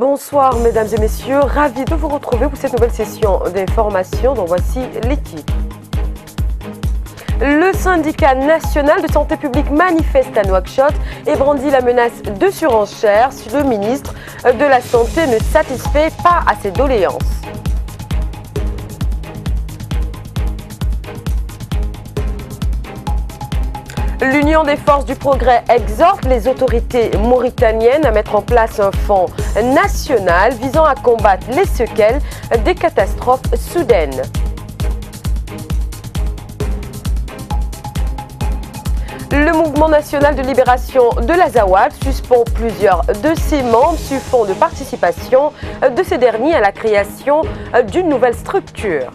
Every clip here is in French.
Bonsoir mesdames et messieurs, ravi de vous retrouver pour cette nouvelle session d'information dont voici l'équipe. Le syndicat national de santé publique manifeste à Nouakchott et brandit la menace de surenchère si le ministre de la Santé ne satisfait pas à ses doléances. L'Union des forces du progrès exhorte les autorités mauritaniennes à mettre en place un fonds national visant à combattre les séquelles des catastrophes soudaines. Le mouvement national de libération de l'Azawad suspend plusieurs de ses membres sur fond de participation de ces derniers à la création d'une nouvelle structure.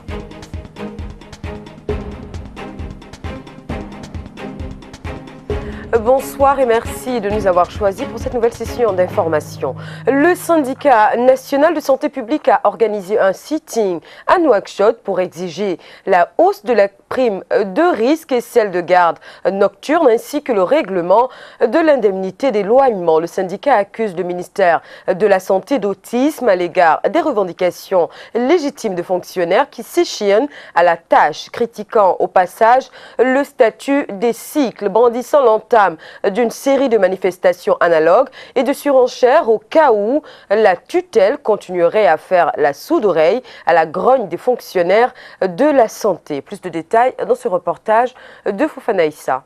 Bonsoir et merci de nous avoir choisis pour cette nouvelle session d'information. Le syndicat national de santé publique a organisé un sitting à Nouakchott pour exiger la hausse de la de risque et celle de garde nocturne ainsi que le règlement de l'indemnité d'éloignement. Le syndicat accuse le ministère de la Santé d'autisme à l'égard des revendications légitimes de fonctionnaires qui s'échiennent à la tâche, critiquant au passage le statut des cycles, brandissant l'entame d'une série de manifestations analogues et de surenchères au cas où la tutelle continuerait à faire la sourde oreille à la grogne des fonctionnaires de la santé. Plus de détails dans ce reportage de Fofanaïssa.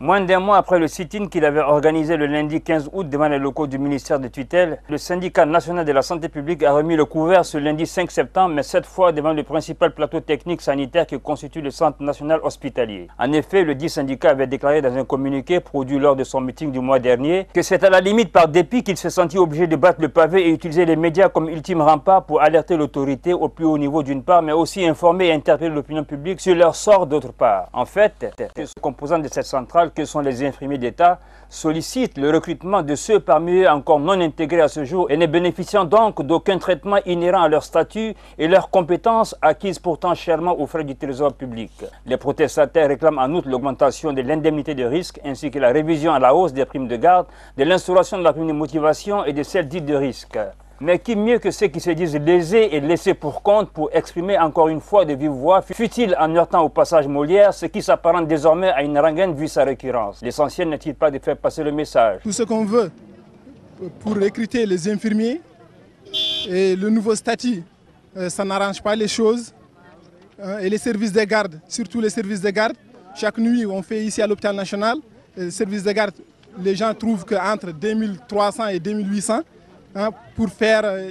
Moins d'un mois après le sit-in qu'il avait organisé le lundi 15 août devant les locaux du ministère de tutelle, le syndicat national de la santé publique a remis le couvert ce lundi 5 septembre, mais cette fois devant le principal plateau technique sanitaire qui constitue le centre national hospitalier. En effet, le dit syndicat avait déclaré dans un communiqué produit lors de son meeting du mois dernier que c'est à la limite par dépit qu'il s'est senti obligé de battre le pavé et utiliser les médias comme ultime rempart pour alerter l'autorité au plus haut niveau d'une part, mais aussi informer et interpeller l'opinion publique sur leur sort d'autre part. En fait, ce composant de cette centrale que sont les infirmiers d'État sollicitent le recrutement de ceux parmi eux encore non intégrés à ce jour et ne bénéficiant donc d'aucun traitement inhérent à leur statut et leurs compétences acquises pourtant chèrement aux frais du trésor public. Les protestataires réclament en outre l'augmentation de l'indemnité de risque ainsi que la révision à la hausse des primes de garde, de l'instauration de la prime de motivation et de celle dite de risque. Mais qui mieux que ceux qui se disent lésés et laissés pour compte pour exprimer encore une fois de vive voix, fut-il en heurtant au passage Molière, ce qui s'apparente désormais à une rengaine vu sa récurrence? L'essentiel n'est-il pas de faire passer le message? Tout ce qu'on veut pour recruter les infirmiers et le nouveau statut, euh, ça n'arrange pas les choses. Hein, et les services de garde, surtout les services de garde, chaque nuit on fait ici à l'hôpital national, les services de garde, les gens trouvent qu'entre 2300 et 2800, Hein, pour, faire, euh,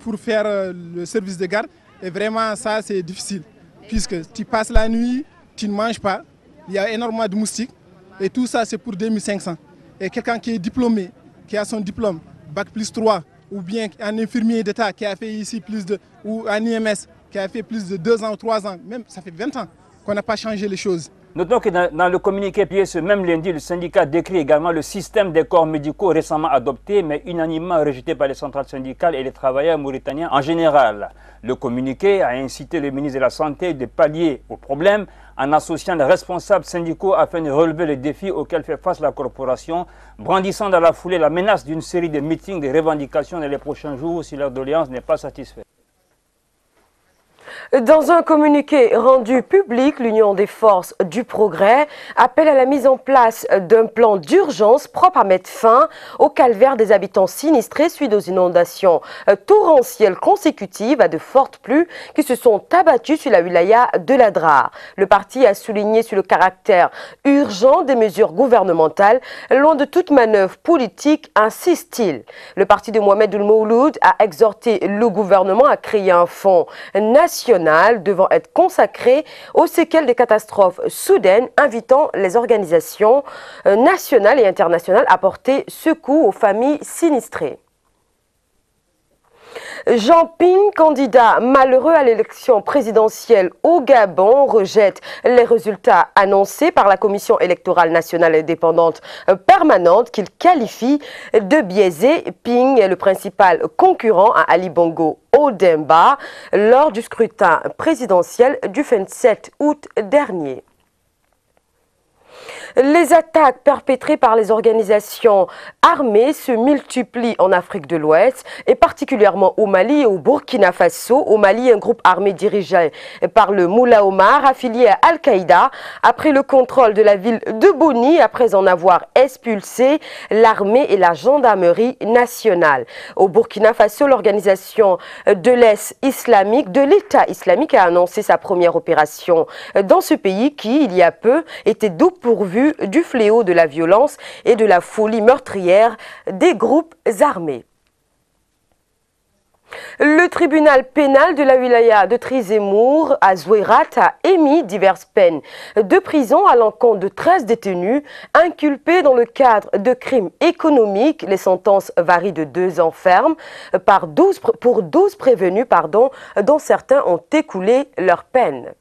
pour faire euh, le service de garde. Et vraiment, ça, c'est difficile. Puisque tu passes la nuit, tu ne manges pas, il y a énormément de moustiques. Et tout ça, c'est pour 2500. Et quelqu'un qui est diplômé, qui a son diplôme, Bac plus 3, ou bien un infirmier d'État qui a fait ici plus de, ou un IMS qui a fait plus de 2 ans ou 3 ans, même ça fait 20 ans qu'on n'a pas changé les choses. Notons que dans, le communiqué publié ce même lundi, le syndicat décrit également le système des corps médicaux récemment adopté, mais unanimement rejeté par les centrales syndicales et les travailleurs mauritaniens en général. Le communiqué a incité le ministre de la Santé de pallier au problème en associant les responsables syndicaux afin de relever les défis auxquels fait face la corporation, brandissant dans la foulée la menace d'une série de meetings de revendications dans les prochains jours si leur doléance n'est pas satisfaite. Dans un communiqué rendu public, l'Union des forces du progrès appelle à la mise en place d'un plan d'urgence propre à mettre fin au calvaire des habitants sinistrés suite aux inondations torrentielles consécutives à de fortes pluies qui se sont abattues sur la wilaya de l'Adrar. Le parti a souligné sur le caractère urgent des mesures gouvernementales, loin de toute manœuvre politique, insiste-t-il. Le parti de Mohamed Oul a exhorté le gouvernement à créer un fonds national devant être consacré aux séquelles des catastrophes soudaines, invitant les organisations euh, nationales et internationales à porter secours aux familles sinistrées. Jean Ping, candidat malheureux à l'élection présidentielle au Gabon, rejette les résultats annoncés par la Commission électorale nationale indépendante permanente qu'il qualifie de biaisés. Ping est le principal concurrent à Ali Bongo Odemba lors du scrutin présidentiel du 27 août dernier. Les attaques perpétrées par les organisations armées se multiplient en Afrique de l'Ouest et particulièrement au Mali et au Burkina Faso. Au Mali, un groupe armé dirigé par le Moula Omar, affilié à Al-Qaïda, après le contrôle de la ville de Boni, après en avoir expulsé l'armée et la gendarmerie nationale. Au Burkina Faso, l'organisation de l'Est islamique, de l'État islamique, a annoncé sa première opération dans ce pays qui, il y a peu, était dépourvu du fléau de la violence et de la folie meurtrière des groupes armés. Le tribunal pénal de la wilaya de Trizemour à Zouérat a émis diverses peines de prison à l'encontre de 13 détenus inculpés dans le cadre de crimes économiques. Les sentences varient de deux ans ferme par 12, pour 12 prévenus dont certains ont écoulé leur peine.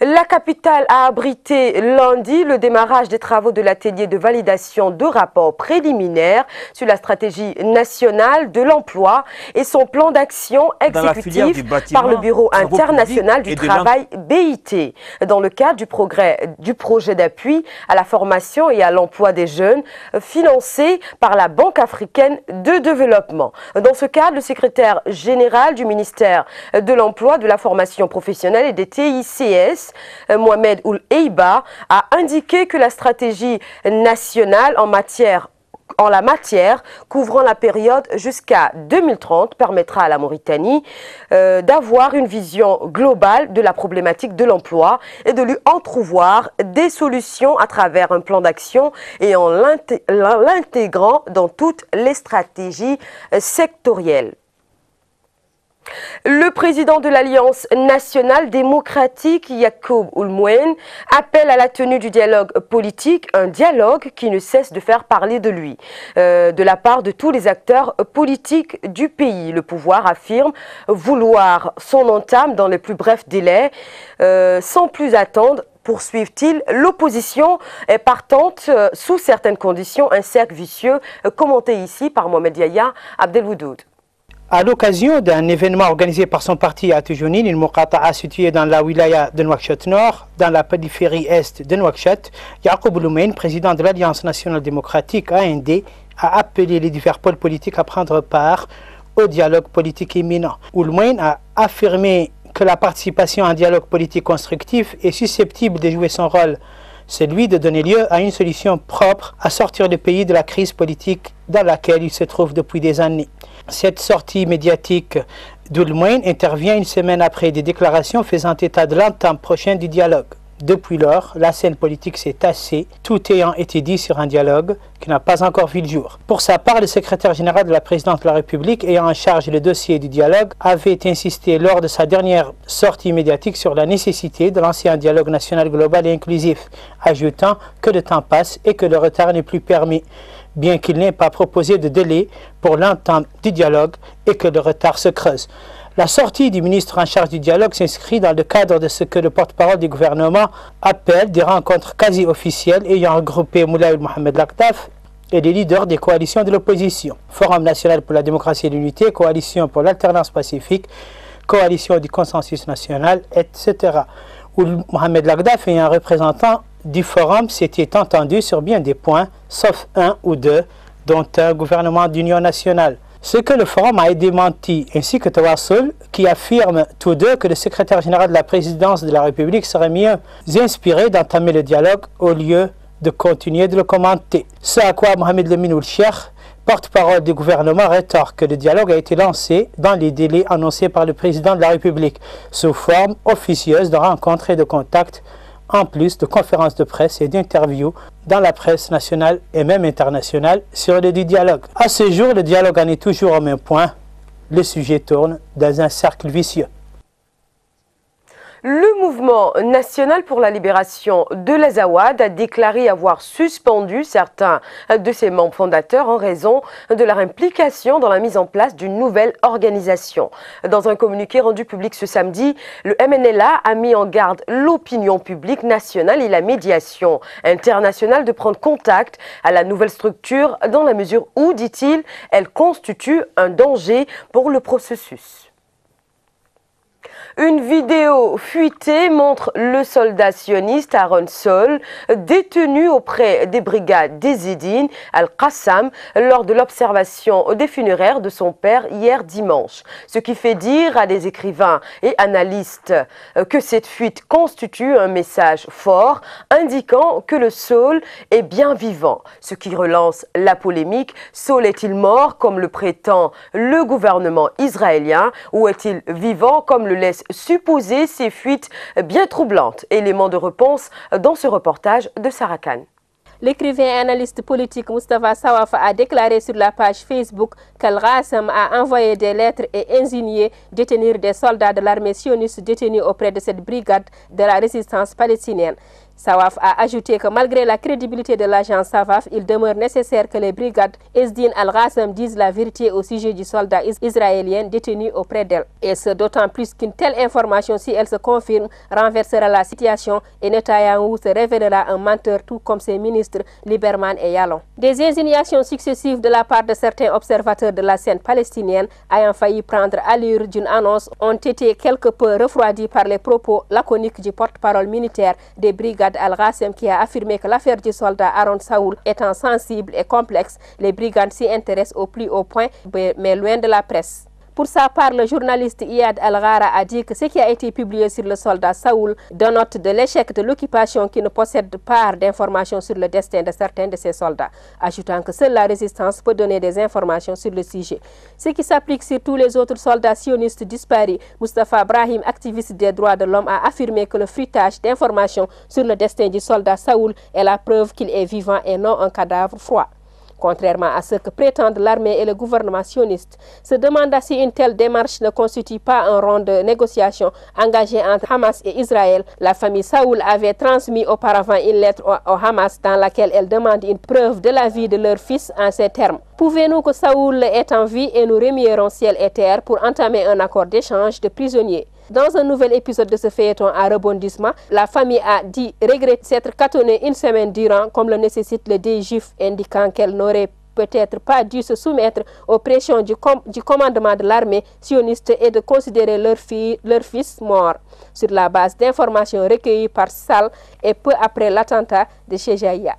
La capitale a abrité lundi le démarrage des travaux de l'atelier de validation de rapports préliminaires sur la stratégie nationale de l'emploi et son plan d'action exécutif par le Bureau international du travail BIT dans le cadre du, progrès, du projet d'appui à la formation et à l'emploi des jeunes financé par la Banque africaine de développement. Dans ce cadre, le secrétaire général du ministère de l'Emploi, de la formation professionnelle et des TICS euh, Mohamed Oul Eiba, a indiqué que la stratégie nationale en la matière, couvrant la période jusqu'à 2030, permettra à la Mauritanie euh, d'avoir une vision globale de la problématique de l'emploi et de lui entrevoir des solutions à travers un plan d'action et en l'intégrant dans toutes les stratégies euh, sectorielles. Le président de l'Alliance nationale démocratique, Yacoub Oulmouen, appelle à la tenue du dialogue politique, un dialogue qui ne cesse de faire parler de lui, euh, de la part de tous les acteurs politiques du pays. Le pouvoir affirme vouloir son entame dans les plus brefs délais, euh, sans plus attendre poursuivent-ils L'opposition est partante euh, sous certaines conditions, un cercle vicieux, commenté ici par Mohamed Yahya Abdelwoudoud. À l'occasion d'un événement organisé par son parti à Tujounine, une Mokata'a située dans la wilaya de Nouakchott Nord, dans la périphérie est de Nouakchott, Yacoub Loumen, président de l'Alliance nationale démocratique AND, a appelé les divers pôles politiques à prendre part au dialogue politique imminent. Ouloumen a affirmé que la participation à un dialogue politique constructif est susceptible de jouer son rôle, celui de donner lieu à une solution propre à sortir le pays de la crise politique dans laquelle il se trouve depuis des années. Cette sortie médiatique d'Oulmouen intervient une semaine après des déclarations faisant état de l'entame prochaine du dialogue. Depuis lors, la scène politique s'est tassée, tout ayant été dit sur un dialogue qui n'a pas encore vu le jour. Pour sa part, le secrétaire général de la présidence de la République, ayant en charge le dossier du dialogue, avait insisté lors de sa dernière sortie médiatique sur la nécessité de lancer un dialogue national global et inclusif, ajoutant que le temps passe et que le retard n'est plus permis bien qu'il n'ait pas proposé de délai pour l'entente du dialogue et que le retard se creuse. La sortie du ministre en charge du dialogue s'inscrit dans le cadre de ce que le porte-parole du gouvernement appelle des rencontres quasi officielles ayant regroupé Moulay Mohamed Laktaf et les leaders des coalitions de l'opposition. Forum national pour la démocratie et l'unité, coalition pour l'alternance pacifique, coalition du consensus national, etc. Où Mohamed Lagdaf est un représentant du forum s'était entendu sur bien des points, sauf un ou deux, dont un gouvernement d'union nationale. Ce que le forum a démenti, ainsi que Tawassul, qui affirme tous deux que le secrétaire général de la présidence de la République serait mieux inspiré d'entamer le dialogue au lieu de continuer de le commenter. Ce à quoi Mohamed Leminoul Cheikh, porte-parole du gouvernement, rétorque que le dialogue a été lancé dans les délais annoncés par le président de la République, sous forme officieuse de rencontres et de contacts en plus de conférences de presse et d'interviews dans la presse nationale et même internationale sur le dialogue. À ce jour, le dialogue en est toujours au même point. Le sujet tourne dans un cercle vicieux. Le mouvement national pour la libération de l'Azawad a déclaré avoir suspendu certains de ses membres fondateurs en raison de leur implication dans la mise en place d'une nouvelle organisation. Dans un communiqué rendu public ce samedi, le MNLA a mis en garde l'opinion publique nationale et la médiation internationale de prendre contact à la nouvelle structure dans la mesure où, dit-il, elle constitue un danger pour le processus. Une vidéo fuitée montre le soldat sioniste Aaron Sol détenu auprès des brigades d'Ezidine al-Qassam lors de l'observation des funéraires de son père hier dimanche. Ce qui fait dire à des écrivains et analystes que cette fuite constitue un message fort indiquant que le Sol est bien vivant. Ce qui relance la polémique, Sol est-il mort comme le prétend le gouvernement israélien ou est-il vivant comme le laisse supposer ces fuites bien troublantes. Élément de réponse dans ce reportage de Sarah Khan. L'écrivain et analyste politique Mustafa Sawafa a déclaré sur la page Facebook qu'Al Rassam a envoyé des lettres et insigné détenir des soldats de l'armée sioniste détenus auprès de cette brigade de la résistance palestinienne. Sawaf a ajouté que malgré la crédibilité de l'agence Savaf, il demeure nécessaire que les brigades Esdin al-Rassam disent la vérité au sujet du soldat israélien détenu auprès d'elle. Et ce d'autant plus qu'une telle information, si elle se confirme, renversera la situation et Netanyahou se révélera un menteur tout comme ses ministres Lieberman et Yalon. Des insignations successives de la part de certains observateurs de la scène palestinienne ayant failli prendre allure d'une annonce ont été quelque peu refroidies par les propos laconiques du porte-parole militaire des brigades Al-Ghassem qui a affirmé que l'affaire du soldat Aaron Saoul étant sensible et complexe, les brigands s'y intéressent au plus haut point, mais loin de la presse. Pour sa part, le journaliste Iyad Al-Ghara a dit que ce qui a été publié sur le soldat Saoul dénote de l'échec de l'occupation qui ne possède pas d'informations sur le destin de certains de ses soldats, ajoutant que seule la résistance peut donner des informations sur le sujet. Ce qui s'applique sur tous les autres soldats sionistes disparus, Mustafa Brahim, activiste des droits de l'homme, a affirmé que le fruitage d'informations sur le destin du soldat Saoul est la preuve qu'il est vivant et non un cadavre froid. Contrairement à ce que prétendent l'armée et le gouvernement sioniste, se demanda si une telle démarche ne constitue pas un rond de négociation engagé entre Hamas et Israël. La famille Saoul avait transmis auparavant une lettre au, Hamas dans laquelle elle demande une preuve de la vie de leur fils en ces termes. Pouvez-nous que Saoul est en vie et nous remirons ciel et terre pour entamer un accord d'échange de prisonniers? Dans un nouvel épisode de ce feuilleton à rebondissement, la famille a dit regretter s'être catonnée une semaine durant, comme le nécessite le juif, indiquant qu'elle n'aurait peut-être pas dû se soumettre aux pressions du, commandement de l'armée sioniste et de considérer leur fils mort sur la base d'informations recueillies par Sal et peu après l'attentat de Chejaïa.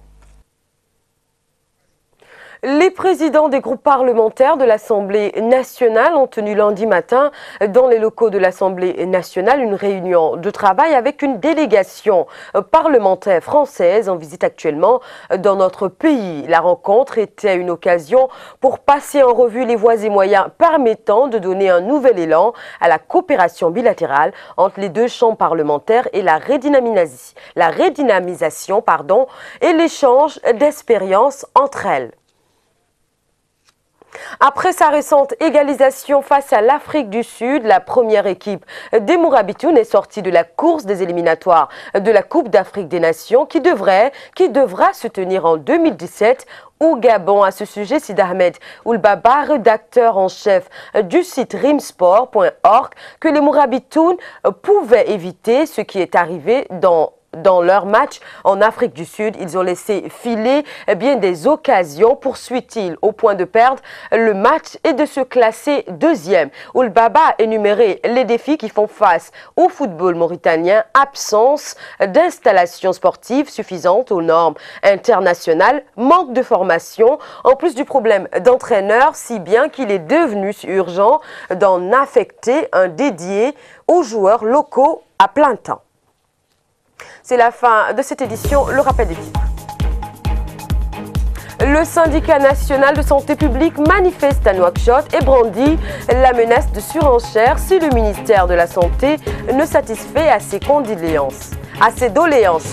Les présidents des groupes parlementaires de l'Assemblée nationale ont tenu lundi matin dans les locaux de l'Assemblée nationale une réunion de travail avec une délégation parlementaire française en visite actuellement dans notre pays. La rencontre était une occasion pour passer en revue les voies et moyens permettant de donner un nouvel élan à la coopération bilatérale entre les deux chambres parlementaires et la redynamisation, et l'échange d'expériences entre elles. Après sa récente égalisation face à l'Afrique du Sud, la première équipe des Mourabitoun est sortie de la course des éliminatoires de la Coupe d'Afrique des Nations qui devrait, qui devra se tenir en 2017 au Gabon. À ce sujet, Sid Ahmed Oulbaba, rédacteur en chef du site rimsport.org, que les Mourabitoun pouvaient éviter ce qui est arrivé dans dans leur match en Afrique du Sud. Ils ont laissé filer eh bien des occasions, poursuit-il, au point de perdre le match et de se classer deuxième. Oulbaba a énuméré les défis qui font face au football mauritanien, absence d'installations sportives suffisantes aux normes internationales, manque de formation, en plus du problème d'entraîneur, si bien qu'il est devenu urgent d'en affecter un dédié aux joueurs locaux à plein temps. C'est la fin de cette édition. Le rappel des titres. Le syndicat national de santé publique manifeste à Nouakchott et brandit la menace de surenchère si le ministère de la Santé ne satisfait à ses condoléances. À ses doléances.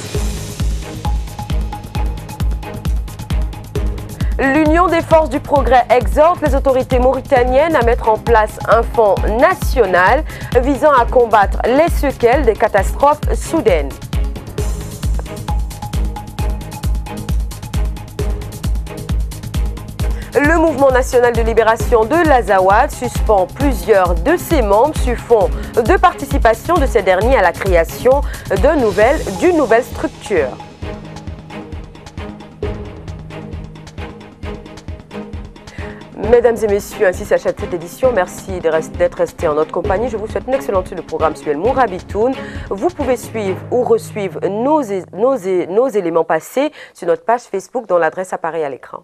L'Union des forces du progrès exhorte les autorités mauritaniennes à mettre en place un fonds national visant à combattre les séquelles des catastrophes soudaines. Le mouvement national de libération de l'Azawad suspend plusieurs de ses membres sur fond de participation de ces derniers à la création d'une nouvelle structure. Mesdames et messieurs, ainsi s'achète cette édition. Merci d'être restés en notre compagnie. Je vous souhaite une excellente suite de programme sur Mourabitoun. Vous pouvez suivre ou resuivre nos, nos, nos éléments passés sur notre page Facebook dont l'adresse apparaît à l'écran.